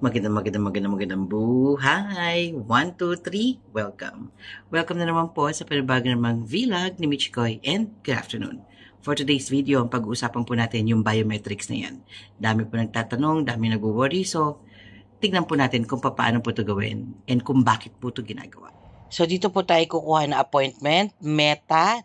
Magandang, magandang, magandang, magandang buhay. 1, 2, 3, welcome. Welcome na naman po sa panabago namang vlog ni Michikoy and good afternoon. For today's video, ang pag-uusapan po natin yung biometrics na yan. Dami po nagtatanong, dami nag-worry, so tignan po natin kung paano po ito gawin and kung bakit po ito ginagawa. So dito po tayo kukuha ng appointment meta.e.gov.kw.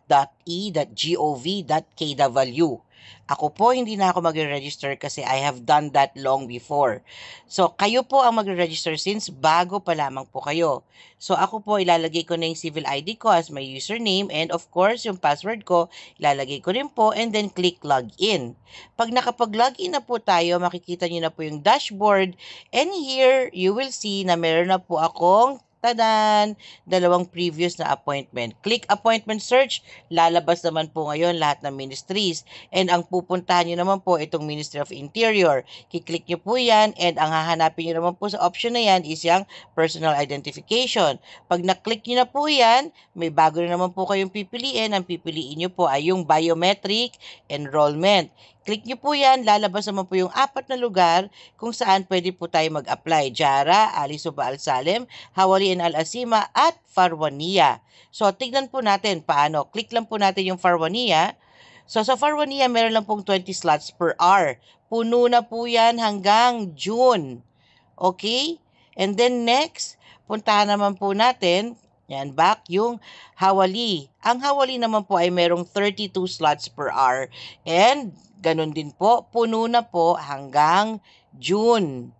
Ako po hindi na ako magre-register kasi I have done that long before. So kayo po ang magre-register since bago pa lamang po kayo. So ako po ilalagay ko na yung civil ID ko as my username and of course yung password ko ilalagay ko rin po and then click login. Pag nakapag-login na po tayo, makikita niyo na po yung dashboard and here you will see na meron na po akong tadan, dalawang previous na appointment. Click appointment search, lalabas naman po ngayon lahat ng ministries. And ang pupuntahan nyo naman po itong Ministry of Interior. Kiklik nyo po yan and ang hahanapin nyo naman po sa option na yan is yung personal identification. Pag na-click nyo na po yan, may bago na naman po kayong pipiliin. Ang pipiliin nyo po ay yung biometric enrollment. Click nyo po yan, lalabas naman po yung apat na lugar kung saan pwede po tayo mag-apply. Jara, Ali Suba Al Salem, Hawali and Al Asima at Farwania. So, tignan po natin paano. Click lang po natin yung Farwania. So, sa Farwania, meron lang pong 20 slots per hour. Puno na po yan hanggang June. Okay? And then next, puntahan naman po natin yan, back yung Hawali. Ang Hawali naman po ay merong 32 slots per hour. And ganun din po, puno na po hanggang June.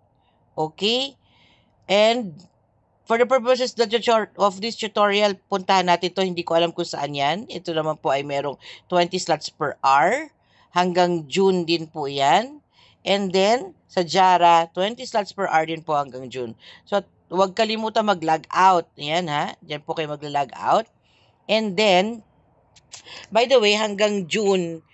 Okay? And for the purposes of this tutorial, puntahan natin to Hindi ko alam kung saan yan. Ito naman po ay merong 20 slots per hour. Hanggang June din po yan. And then, sa Jara, 20 slots per hour din po hanggang June. So, Huwag kalimutan mag-log out. Ayan ha. Diyan po kayo mag-log out. And then, by the way, hanggang June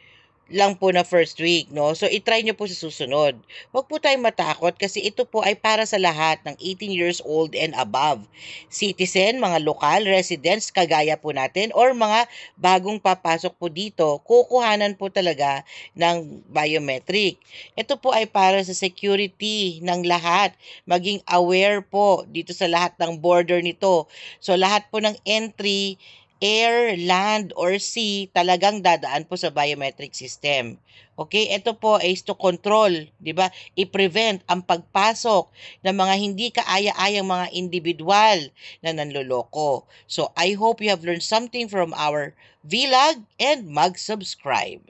lang po na first week, no? So, itry nyo po sa susunod. Huwag po tayong matakot kasi ito po ay para sa lahat ng 18 years old and above. Citizen, mga lokal, residents, kagaya po natin, or mga bagong papasok po dito, kukuhanan po talaga ng biometric. Ito po ay para sa security ng lahat. Maging aware po dito sa lahat ng border nito. So, lahat po ng entry, air, land, or sea, talagang dadaan po sa biometric system. Okay, ito po is to control, 'di ba? I-prevent ang pagpasok ng mga hindi kaaya-ayang mga individual na nanloloko. So, I hope you have learned something from our vlog and mag-subscribe.